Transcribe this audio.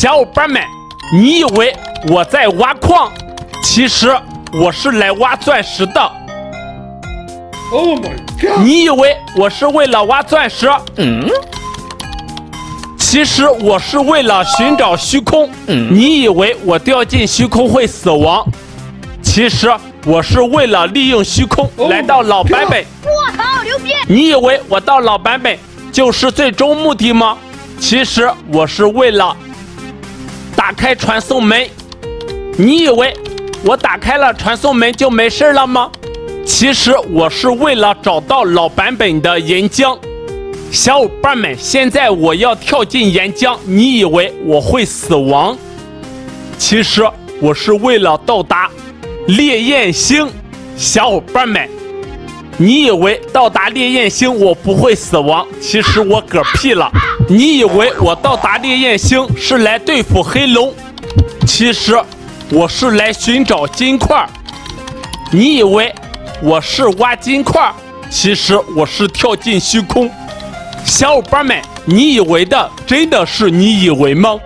小伙伴们，你以为我在挖矿，其实我是来挖钻石的。Oh my god! 你以为我是为了挖钻石？嗯。其实我是为了寻找虚空。你以为我掉进虚空会死亡？其实我是为了利用虚空 Oh 来到老版本。我靠，牛逼！你以为我到老版本就是最终目的吗？其实我是为了打开传送门。你以为我打开了传送门就没事了吗？其实我是为了找到老版本的岩浆。小伙伴们，现在我要跳进岩浆，你以为我会死亡？其实我是为了到达烈焰星。小伙伴们，你以为到达烈焰星我不会死亡？其实我嗝屁了。你以为我到达烈焰星是来对付黑龙？其实我是来寻找金块。你以为我是挖金块？其实我是跳进虚空。小伙伴们，你以为的真的是你以为吗？